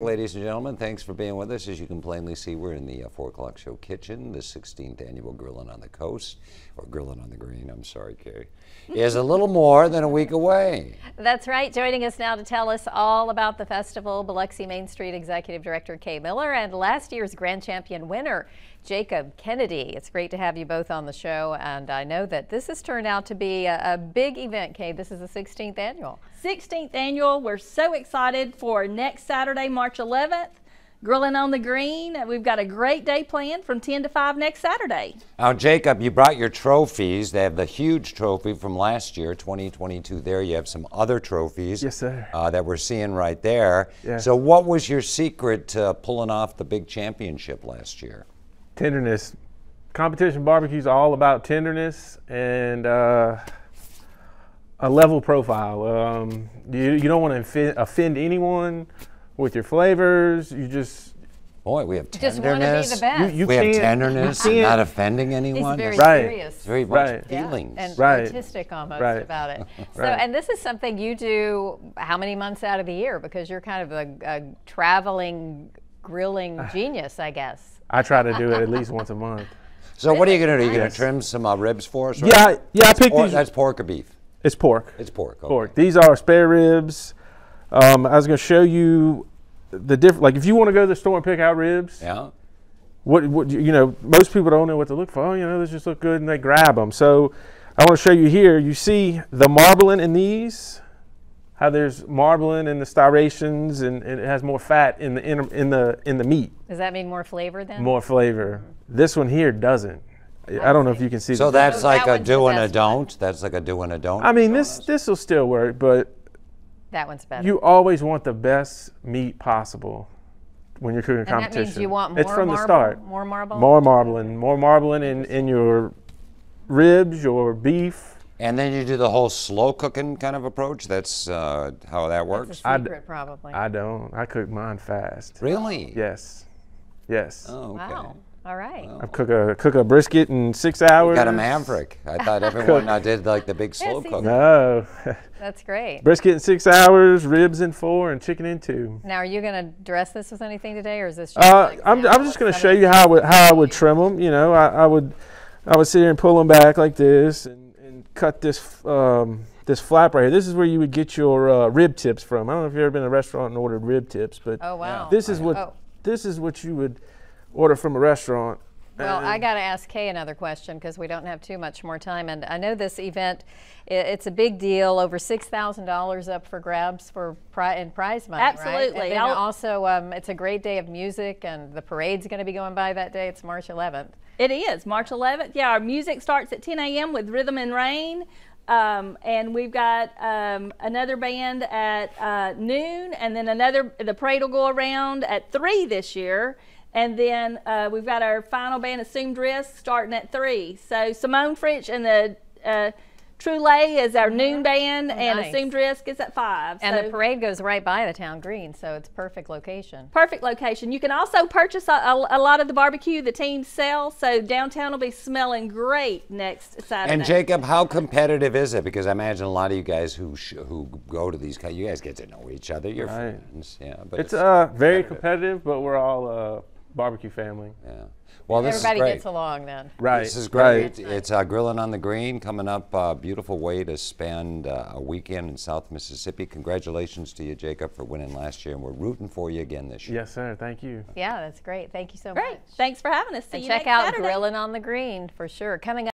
Ladies and gentlemen, thanks for being with us. As you can plainly see, we're in the uh, 4 o'clock show kitchen. The 16th annual Grilling on the Coast, or Grilling on the Green, I'm sorry, Carrie, is a little more than a week away. That's right. Joining us now to tell us all about the festival, Biloxi Main Street Executive Director Kay Miller and last year's Grand Champion winner, Jacob Kennedy. It's great to have you both on the show, and I know that this has turned out to be a, a big event, Kay. This is the 16th annual. 16th annual. We're so excited for next Saturday, March 11th. Grilling on the Green. We've got a great day planned from 10 to 5 next Saturday. Now, Jacob, you brought your trophies. They have the huge trophy from last year, 2022. There, you have some other trophies. Yes, sir. Uh, that we're seeing right there. Yeah. So, what was your secret to pulling off the big championship last year? Tenderness. Competition barbecue is all about tenderness and uh, a level profile. Um, you, you don't want to offend, offend anyone with your flavors. You just Boy, we have Just want to be tenderness. the best. You- you we have can't- tenderness, you and not can't- offending He's anyone. very That's Right. serious. very much Right. Yeah, feelings. and Right. artistic almost Right. about it. So, Right. and this is something you do how many months out of the year? Because you're kind of a, a traveling grilling genius, I guess. I try to do it at least once a month. So, what are you going to do? You going Yes. to trim some uh, ribs for us? right? Yeah, I- yeah. I picked Or, these. that's pork or beef? It's pork. It's pork. Okay. pork. These are spare ribs. Um, I was going to show you the different. Like if you want to go to the store and pick out ribs, Yeah. what, what you know, most people don't know what to look for. Oh, you know, those just look good, and they grab them. So I want to show you here. You see the marbling in these. How there's marbling in the striations, and, and it has more fat in the in, in the in the meat, Does that mean more flavor then? more flavor. This one here doesn't. I don't know if you can see. So the that's So like that a do and a don't. That's like a do and a don't. I mean, this this will still work, but That one's better. you always want the best meat possible when you're cooking and that competition. means you want more it's from marble. the start. More marble. More marbling, more marbling in, in your ribs, your beef. And then you do the whole slow cooking kind of approach. That's uh, how that It's works. a I d- secret, probably. I don't. I cook mine fast. Really? Yes, yes. Oh, okay. Wow. All right. I cook a cook a brisket in six hours. Got a maverick. I thought everyone uh, did like the big slow see, cook. No, That's great. brisket in six hours, ribs in four, and chicken in two. Now, are you going to dress this with anything today, or is this just Uh, like I'm, I'm just going to show you how I would how I would trim them. You know, I, I would I would sit here and pull them back like this and, and cut this um, this flap right here. This is where you would get your uh, rib tips from. I don't know if you've ever been to a restaurant and ordered rib tips, but Oh, wow. this is what Oh. this is what you would order from a restaurant. Well, I got to ask Kay another question because we don't have too much more time. And I know this event, it's a big deal, over $6,000 up for grabs for pri- in prize money, right? Absolutely. And also, um, it's a great day of music, and the parade's going to be going by that day. It's March 11th. It is March 11th. Yeah, our music starts at 10 a.m. with Rhythm and Rain. Um, and we've got um, another band at uh, noon, and then another, the parade will go around at 3 this year. And then uh, we've got our final band, Assumed Risk, starting at 3. So Simone French and the uh, True Lay is our noon band, and nice. Assumed Risk is at 5. And so the parade goes right by the town green, so it's perfect location. perfect location. You can also purchase a, a, a lot of the barbecue the teams sell, so downtown will be smelling great next Saturday. And Jacob, how competitive is it? Because I imagine a lot of you guys who sh- who go to these, you guys get to know each other. You're Right. friends, yeah. But It's uh very competitive, but we're all a barbecue family. yeah. Well, this Everybody is great. gets along then. Right. This is great. Right. It's uh, Grilling on the Green coming up. Uh, beautiful way to spend uh, a weekend in South Mississippi. Congratulations to you, Jacob, for winning last year, and we're rooting for you again this year. Yes, sir. Thank you. Yeah, that's great. Thank you so Great. much. Thanks for having us. See And you check next out Saturday. Grilling on the Green for sure. Coming up.